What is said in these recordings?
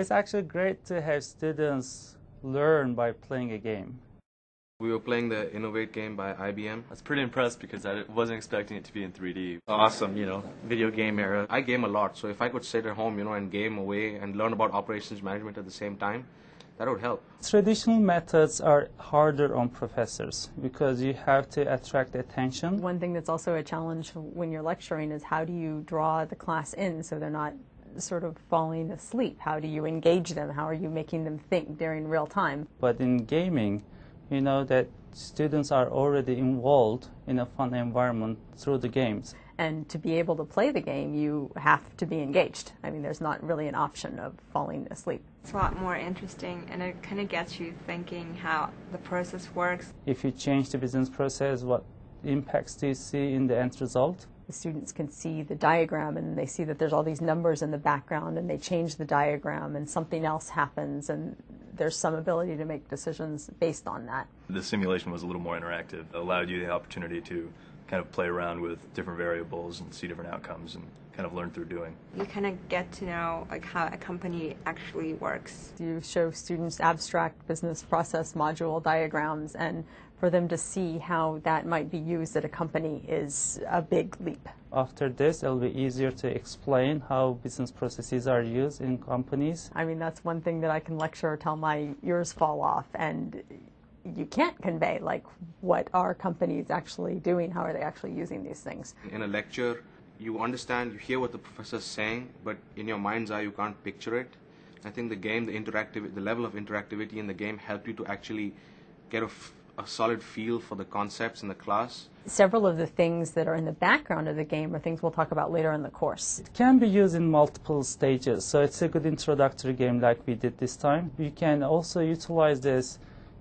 It's actually great to have students learn by playing a game. We were playing the INNOV8 game by IBM. I was pretty impressed because I wasn't expecting it to be in 3D. Awesome, you know, video game era. I game a lot, so if I could sit at home, you know, and game away and learn about operations management at the same time, that would help. Traditional methods are harder on professors because you have to attract attention. One thing that's also a challenge when you're lecturing is how do you draw the class in so they're not sort of falling asleep? How do you engage them? How are you making them think during real time? But in gaming, you know that students are already involved in a fun environment through the games. And to be able to play the game, you have to be engaged. I mean, there's not really an option of falling asleep. It's a lot more interesting and it kind of gets you thinking how the process works. If you change the business process, what impacts do you see in the end result? The students can see the diagram and they see that there's all these numbers in the background and they change the diagram and something else happens and there's some ability to make decisions based on that. The simulation was a little more interactive, it allowed you the opportunity to kind of play around with different variables and see different outcomes and kind of learn through doing. You kind of get to know like how a company actually works. You show students abstract business process module diagrams and for them to see how that might be used at a company is a big leap. After this, it'll be easier to explain how business processes are used in companies. I mean, that's one thing that I can lecture till my ears fall off and you can't convey like what are companies actually doing how are they actually using these things. In a lecture you understand you hear what the professor's saying but in your mind's eye you can't picture it. I think the game the interactive the level of interactivity in the game helped you to actually get a, a solid feel for the concepts in the class. Several of the things that are in the background of the game are things we'll talk about later in the course. It can be used in multiple stages so it's a good introductory game like we did this time. You can also utilize this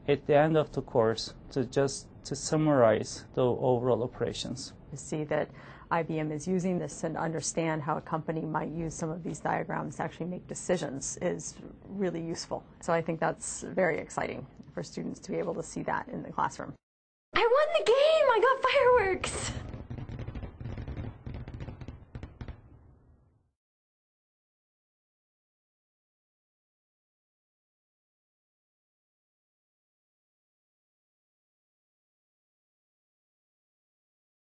at the end of the course to just to summarize the overall operations. To see that IBM is using this and understand how a company might use some of these diagrams to actually make decisions is really useful. So I think that's very exciting for students to be able to see that in the classroom. I won the game! I got fireworks!